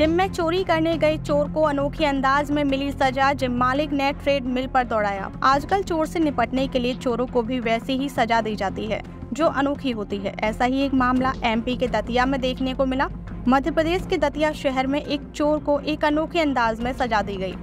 Gym में चोरी करने गए चोर को अनोखे अंदाज में मिली सजा। जिम मालिक ने ट्रेड मिल पर दौड़ाया। आजकल चोर से निपटने के लिए चोरों को भी वैसी ही सजा दी जाती है, जो अनोखी होती है। ऐसा ही एक मामला एमपी के दतिया में देखने को मिला। मध्य प्रदेश के दतिया शहर में एक चोर को एक अनोखे अंदाज में सजा दी गई।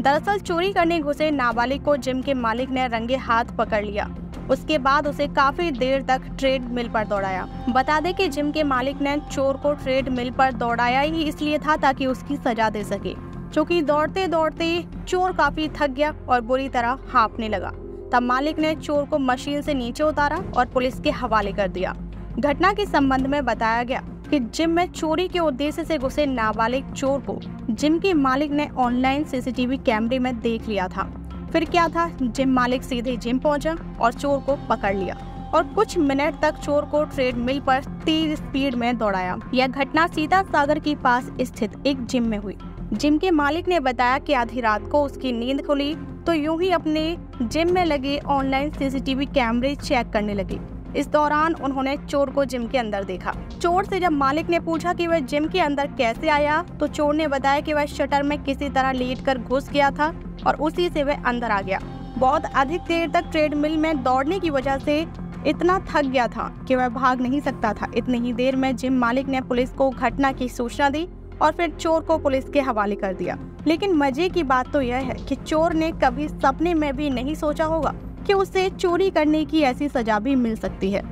दरअसल चोरी करने घुसे नाबालिग को जिम के मालिक ने रंगे हाथ पकड़ लिया। उसके बाद उसे काफ़ी देर तक ट्रेड मिल पर दौड़ाया। बता दें कि जिम के मालिक ने चोर को ट्रेड मिल पर दौड़ाया ही इसलिए था ताकि उसकी सजा दे सके। क्योंकि दौड़ते दौड़ते चोर काफ़ी थक गया और बुरी तरह हाँपने लगा, तब मालिक ने चोर को मशीन से नीचे उतारा और पुलिस के हवाले कर दिया। घटना के संबंध में बताया गया कि जिम में चोरी के उद्देश्य से घुसे नाबालिग चोर को जिम के मालिक ने ऑनलाइन सीसीटीवी कैमरे में देख लिया था। फिर क्या था? जिम मालिक सीधे जिम पहुँचा और चोर को पकड़ लिया और कुछ मिनट तक चोर को ट्रेड मिल पर तेज स्पीड में दौड़ाया। यह घटना सीता सागर के पास स्थित एक जिम में हुई। जिम के मालिक ने बताया कि आधी रात को उसकी नींद खुली तो यूँ ही अपने जिम में लगे ऑनलाइन सीसीटीवी कैमरे चेक करने लगे। इस दौरान उन्होंने चोर को जिम के अंदर देखा। चोर से जब मालिक ने पूछा कि वह जिम के अंदर कैसे आया तो चोर ने बताया कि वह शटर में किसी तरह लेट कर घुस गया था। और उसी से वह अंदर आ गया। बहुत अधिक देर तक ट्रेडमिल में दौड़ने की वजह से इतना थक गया था कि वह भाग नहीं सकता था। इतनी ही देर में जिम मालिक ने पुलिस को घटना की सूचना दी और फिर चोर को पुलिस के हवाले कर दिया। लेकिन मज़े की बात तो यह है कि चोर ने कभी सपने में भी नहीं सोचा होगा कि उसे चोरी करने की ऐसी सजा भी मिल सकती है।